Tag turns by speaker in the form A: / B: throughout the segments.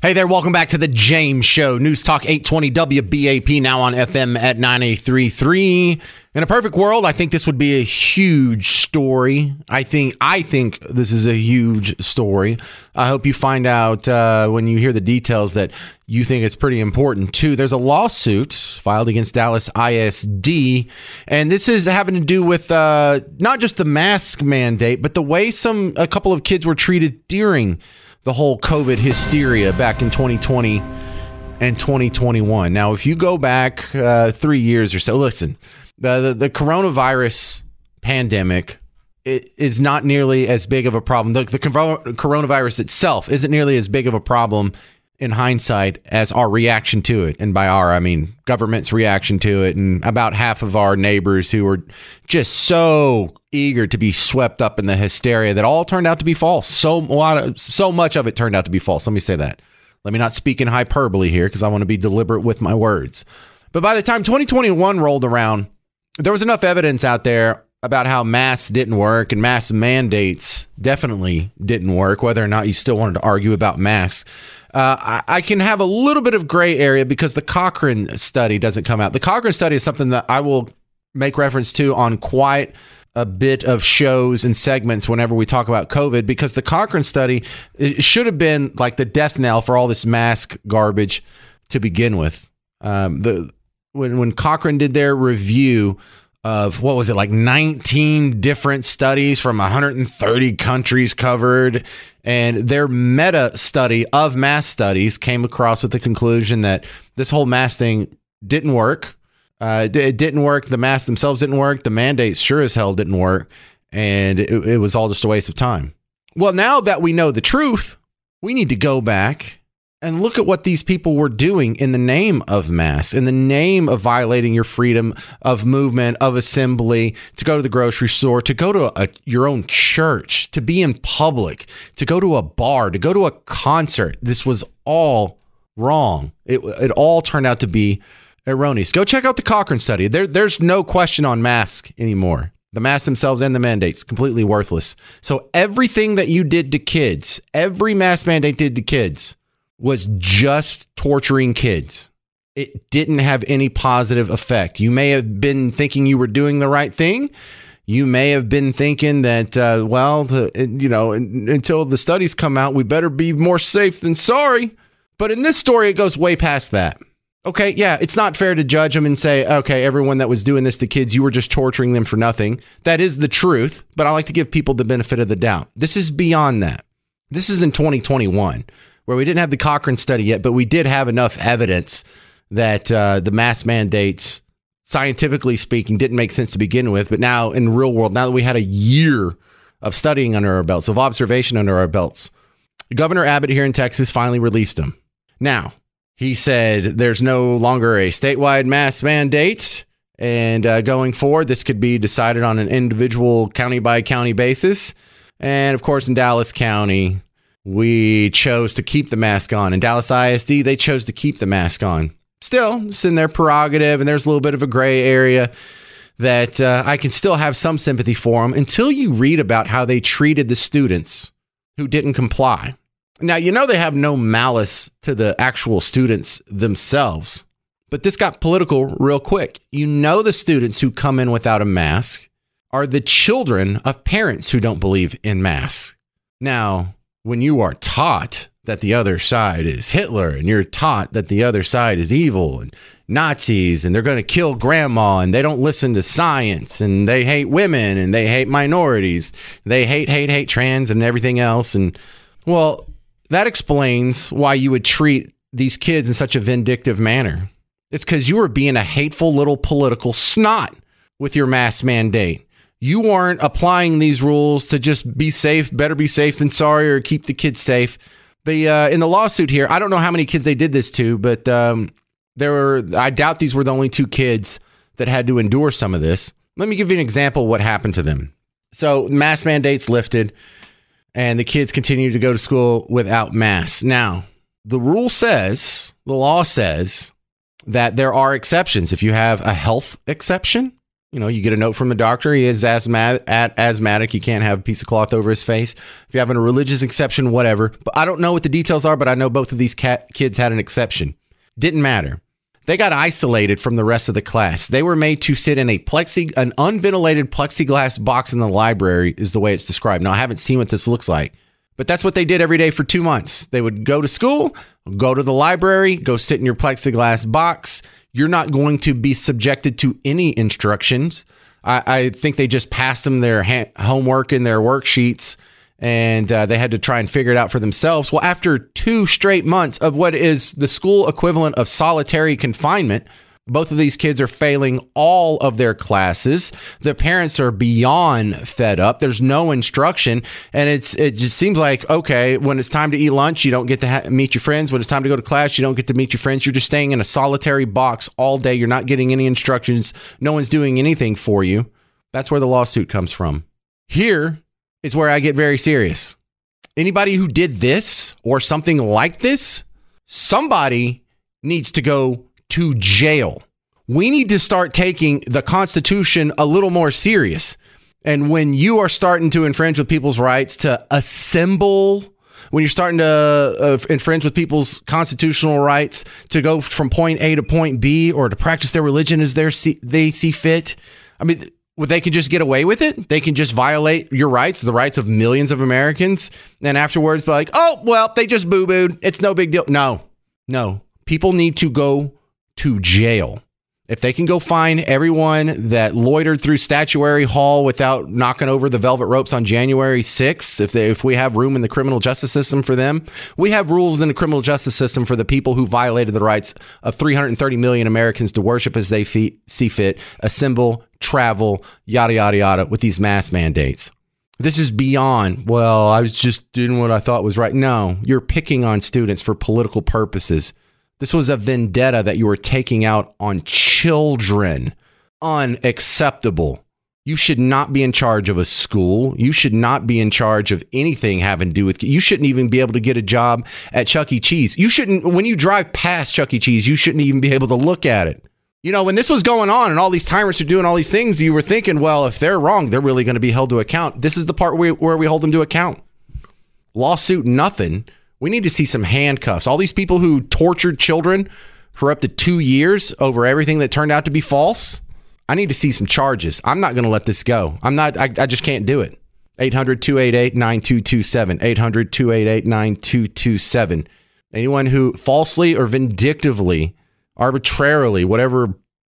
A: Hey there, welcome back to the James Show. News Talk 820 WBAP now on FM at 9833. In a perfect world, I think this would be a huge story. I think I think this is a huge story. I hope you find out uh, when you hear the details that you think it's pretty important too. There's a lawsuit filed against Dallas ISD, and this is having to do with uh, not just the mask mandate, but the way some a couple of kids were treated during the whole COVID hysteria back in 2020 and 2021. Now, if you go back uh, three years or so, listen, the, the, the coronavirus pandemic is not nearly as big of a problem. The, the coronavirus itself isn't nearly as big of a problem in hindsight as our reaction to it. And by our, I mean government's reaction to it, and about half of our neighbors who were just so eager to be swept up in the hysteria that all turned out to be false. So a lot of, so much of it turned out to be false. Let me say that. Let me not speak in hyperbole here because I want to be deliberate with my words. But by the time 2021 rolled around, there was enough evidence out there about how masks didn't work and mask mandates definitely didn't work, whether or not you still wanted to argue about masks. Uh, I, I, can have a little bit of gray area because the Cochrane study doesn't come out. The Cochrane study is something that I will make reference to on quite a bit of shows and segments whenever we talk about COVID because the Cochrane study should have been like the death knell for all this mask garbage to begin with. Um, the when when Cochrane did their review of what was it like 19 different studies from 130 countries covered and their meta study of mass studies came across with the conclusion that this whole mass thing didn't work uh, it didn't work. The masks themselves didn't work. The mandates sure as hell didn't work. And it, it was all just a waste of time. Well, now that we know the truth, we need to go back and look at what these people were doing in the name of mass, in the name of violating your freedom of movement, of assembly, to go to the grocery store, to go to a, your own church, to be in public, to go to a bar, to go to a concert. This was all wrong. It, it all turned out to be erroneous. Go check out the Cochrane study. There, there's no question on masks anymore. The masks themselves and the mandates completely worthless. So everything that you did to kids, every mask mandate did to kids, was just torturing kids. It didn't have any positive effect. You may have been thinking you were doing the right thing. You may have been thinking that, uh, well, you know, until the studies come out, we better be more safe than sorry. But in this story, it goes way past that. Okay, yeah, it's not fair to judge them and say, okay, everyone that was doing this to kids, you were just torturing them for nothing. That is the truth, but I like to give people the benefit of the doubt. This is beyond that. This is in 2021, where we didn't have the Cochrane study yet, but we did have enough evidence that uh, the mask mandates, scientifically speaking, didn't make sense to begin with. But now in real world, now that we had a year of studying under our belts, of observation under our belts, Governor Abbott here in Texas finally released them. Now, he said there's no longer a statewide mask mandate. And uh, going forward, this could be decided on an individual county by county basis. And of course, in Dallas County, we chose to keep the mask on. In Dallas ISD, they chose to keep the mask on. Still, it's in their prerogative, and there's a little bit of a gray area that uh, I can still have some sympathy for them until you read about how they treated the students who didn't comply. Now, you know, they have no malice to the actual students themselves, but this got political real quick. You know, the students who come in without a mask are the children of parents who don't believe in masks. Now, when you are taught that the other side is Hitler and you're taught that the other side is evil and Nazis and they're going to kill grandma and they don't listen to science and they hate women and they hate minorities, they hate, hate, hate trans and everything else. And well, that explains why you would treat these kids in such a vindictive manner. It's because you were being a hateful little political snot with your mass mandate. You aren't applying these rules to just be safe, better be safe than sorry, or keep the kids safe. The uh, in the lawsuit here, I don't know how many kids they did this to, but um, there were. I doubt these were the only two kids that had to endure some of this. Let me give you an example what happened to them. So mask mandates lifted and the kids continue to go to school without masks. Now, the rule says, the law says that there are exceptions. If you have a health exception, You know, you get a note from the doctor. He is asthmatic. asthmatic. He can't have a piece of cloth over his face. If you're having a religious exception, whatever. But I don't know what the details are, but I know both of these cat- kids had an exception. Didn't matter. They got isolated from the rest of the class. They were made to sit in a plexi, an unventilated plexiglass box in the library, is the way it's described. Now, I haven't seen what this looks like, but that's what they did every day for two months. They would go to school, go to the library, go sit in your plexiglass box. You're not going to be subjected to any instructions. I, I think they just passed them their ha- homework and their worksheets and uh, they had to try and figure it out for themselves. Well, after two straight months of what is the school equivalent of solitary confinement, both of these kids are failing all of their classes. The parents are beyond fed up. There's no instruction, and it's it just seems like okay, when it's time to eat lunch, you don't get to ha- meet your friends. When it's time to go to class, you don't get to meet your friends. You're just staying in a solitary box all day. You're not getting any instructions. No one's doing anything for you. That's where the lawsuit comes from. Here, is where I get very serious. Anybody who did this or something like this, somebody needs to go to jail. We need to start taking the Constitution a little more serious. And when you are starting to infringe with people's rights to assemble, when you're starting to uh, infringe with people's constitutional rights to go from point A to point B or to practice their religion as they see fit, I mean, they can just get away with it. They can just violate your rights, the rights of millions of Americans, and afterwards be like, oh, well, they just boo booed. It's no big deal. No, no. People need to go to jail. If they can go find everyone that loitered through Statuary Hall without knocking over the velvet ropes on January 6th, if they if we have room in the criminal justice system for them, we have rules in the criminal justice system for the people who violated the rights of 330 million Americans to worship as they see fit, assemble, travel, yada yada yada with these mask mandates. This is beyond, well, I was just doing what I thought was right. No, you're picking on students for political purposes. This was a vendetta that you were taking out on children. Unacceptable. You should not be in charge of a school. You should not be in charge of anything having to do with. You shouldn't even be able to get a job at Chuck E. Cheese. You shouldn't, when you drive past Chuck E. Cheese, you shouldn't even be able to look at it. You know, when this was going on and all these tyrants are doing all these things, you were thinking, well, if they're wrong, they're really going to be held to account. This is the part where, where we hold them to account. Lawsuit, nothing. We need to see some handcuffs. All these people who tortured children for up to two years over everything that turned out to be false. I need to see some charges. I'm not going to let this go. I'm not, I, I just can't do it. 800 288 9227. 800 288 9227. Anyone who falsely or vindictively, arbitrarily, whatever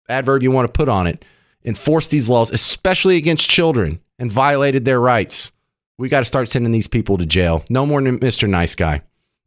A: adverb you want to put on it, enforced these laws, especially against children, and violated their rights, we got to start sending these people to jail. No more Mr. Nice Guy.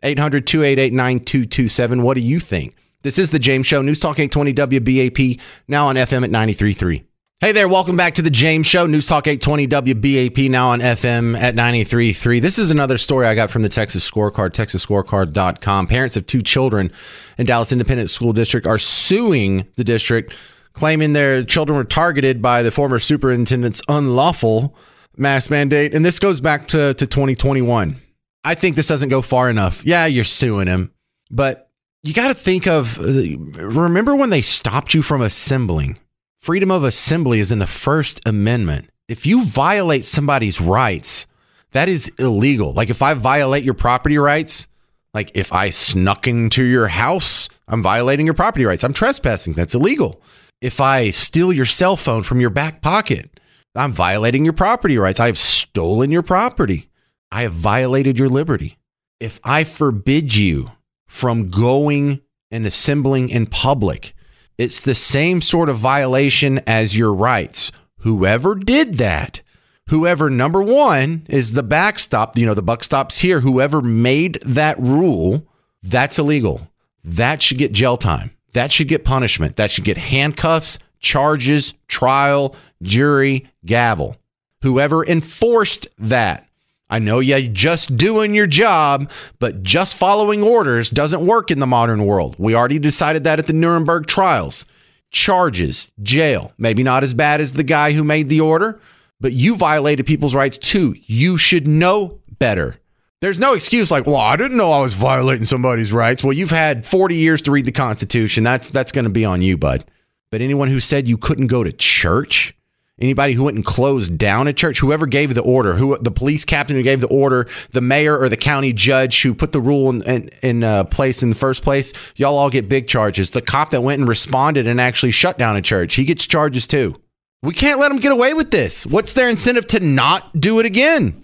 A: 800 288 9227. What do you think? This is The James Show, News Talk 820 WBAP, now on FM at 93.3. Hey there, welcome back to The James Show, News Talk 820 WBAP, now on FM at 93.3. This is another story I got from the Texas Scorecard, texasscorecard.com. Parents of two children in Dallas Independent School District are suing the district, claiming their children were targeted by the former superintendent's unlawful mask mandate. And this goes back to, to 2021. I think this doesn't go far enough. Yeah, you're suing him, but you got to think of uh, remember when they stopped you from assembling? Freedom of assembly is in the First Amendment. If you violate somebody's rights, that is illegal. Like if I violate your property rights, like if I snuck into your house, I'm violating your property rights. I'm trespassing. That's illegal. If I steal your cell phone from your back pocket, I'm violating your property rights. I have stolen your property. I have violated your liberty. If I forbid you from going and assembling in public, it's the same sort of violation as your rights. Whoever did that, whoever, number one, is the backstop, you know, the buck stops here. Whoever made that rule, that's illegal. That should get jail time. That should get punishment. That should get handcuffs, charges, trial, jury, gavel. Whoever enforced that I know you're just doing your job, but just following orders doesn't work in the modern world. We already decided that at the Nuremberg trials. Charges, jail, maybe not as bad as the guy who made the order, but you violated people's rights too. You should know better. There's no excuse like, well, I didn't know I was violating somebody's rights. Well, you've had 40 years to read the Constitution. That's that's going to be on you, bud. But anyone who said you couldn't go to church, Anybody who went and closed down a church, whoever gave the order, who the police captain who gave the order, the mayor or the county judge who put the rule in, in, in uh, place in the first place, y'all all get big charges. The cop that went and responded and actually shut down a church, he gets charges too. We can't let them get away with this. What's their incentive to not do it again?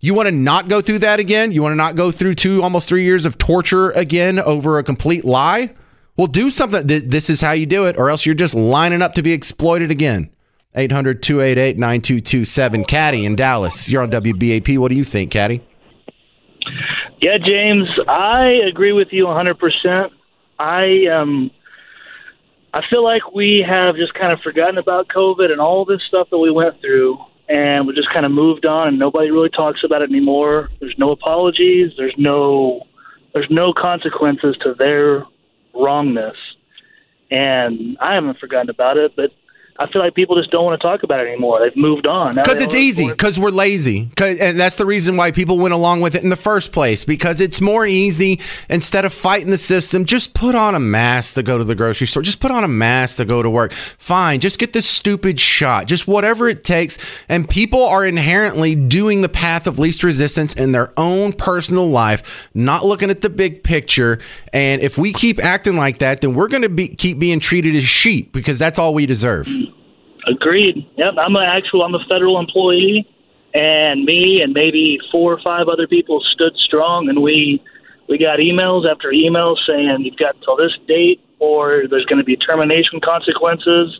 A: You want to not go through that again? You want to not go through two, almost three years of torture again over a complete lie? Well, do something. This is how you do it, or else you're just lining up to be exploited again. 800 288 9227. Caddy in Dallas. You're on WBAP. What do you think, Caddy?
B: Yeah, James, I agree with you 100%. I um I feel like we have just kind of forgotten about COVID and all this stuff that we went through and we just kind of moved on and nobody really talks about it anymore. There's no apologies, there's no there's no consequences to their wrongness. And I haven't forgotten about it, but I feel like people just don't want to talk about it anymore. They've moved on
A: because it's easy. Because we're lazy. and that's the reason why people went along with it in the first place. Because it's more easy instead of fighting the system. Just put on a mask to go to the grocery store. Just put on a mask to go to work. Fine. Just get this stupid shot. Just whatever it takes. And people are inherently doing the path of least resistance in their own personal life, not looking at the big picture. And if we keep acting like that, then we're going to be keep being treated as sheep because that's all we deserve.
B: Agreed. Yep, I'm an actual. I'm a federal employee, and me and maybe four or five other people stood strong, and we we got emails after emails saying you've got till this date, or there's going to be termination consequences.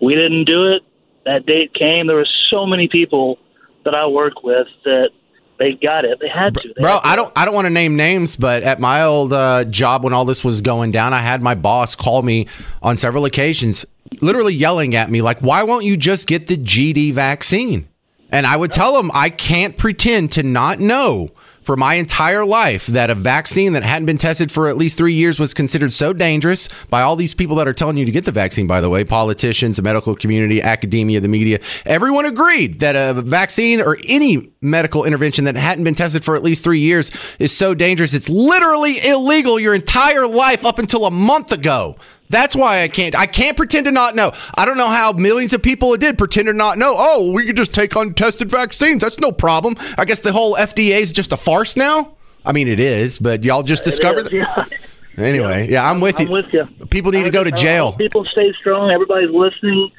B: We didn't do it. That date came. There were so many people that I work with that they got it. They had to. They
A: Bro,
B: had to.
A: I don't I don't want to name names, but at my old uh, job when all this was going down, I had my boss call me on several occasions literally yelling at me like, "Why won't you just get the GD vaccine?" And I would tell him I can't pretend to not know for my entire life that a vaccine that hadn't been tested for at least three years was considered so dangerous by all these people that are telling you to get the vaccine, by the way, politicians, the medical community, academia, the media. Everyone agreed that a vaccine or any medical intervention that hadn't been tested for at least three years is so dangerous. It's literally illegal your entire life up until a month ago. That's why I can't. I can't pretend to not know. I don't know how millions of people did pretend to not know. Oh, we could just take untested vaccines. That's no problem. I guess the whole FDA is just a farce now. I mean, it is, but y'all just discovered. Is, yeah. Anyway, yeah, yeah I'm, with,
B: I'm
A: you.
B: with you.
A: People need to go to jail.
B: People stay strong. Everybody's listening.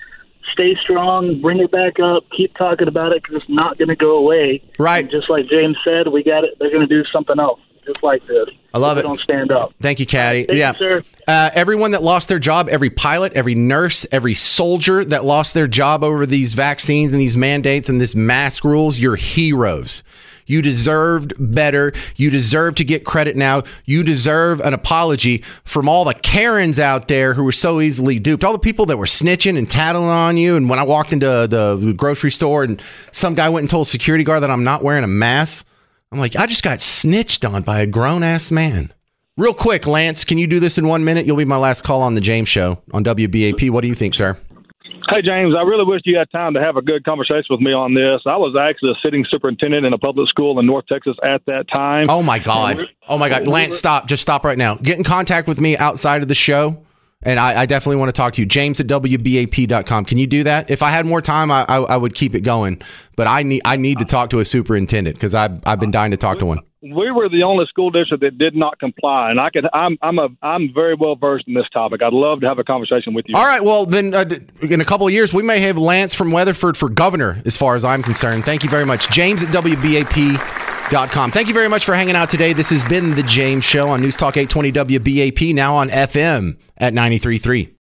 B: Stay strong. Bring it back up. Keep talking about it because it's not going to go away.
A: Right.
B: And just like James said, we got it. They're going to do something else just like this.
A: I love it.
B: Don't stand up.
A: Thank you, Caddy.
B: Thank
A: yeah,
B: you, sir.
A: Uh, everyone that lost their job, every pilot, every nurse, every soldier that lost their job over these vaccines and these mandates and this mask rules, you're heroes. You deserved better. You deserve to get credit now. You deserve an apology from all the Karens out there who were so easily duped. All the people that were snitching and tattling on you. And when I walked into the grocery store and some guy went and told security guard that I'm not wearing a mask, I'm like, I just got snitched on by a grown ass man. Real quick, Lance, can you do this in one minute? You'll be my last call on the James Show on WBAP. What do you think, sir?
C: Hey, James, I really wish you had time to have a good conversation with me on this. I was actually a sitting superintendent in a public school in North Texas at that time.
A: Oh, my God. Oh, my God. Lance, stop. Just stop right now. Get in contact with me outside of the show and I, I, definitely want to talk to you. James at WBAP.com. Can you do that? If I had more time, I, I, I would keep it going. But I need I need to talk to a superintendent because I've, I've been dying to talk to one.
C: We were the only school district that did not comply, and I could I'm I'm a I'm very well versed in this topic. I'd love to have a conversation with you.
A: All right, well then, uh, in a couple of years, we may have Lance from Weatherford for governor, as far as I'm concerned. Thank you very much, James at WBAP.com. Thank you very much for hanging out today. This has been the James Show on News Talk 820 WBAP, now on FM at 93.3.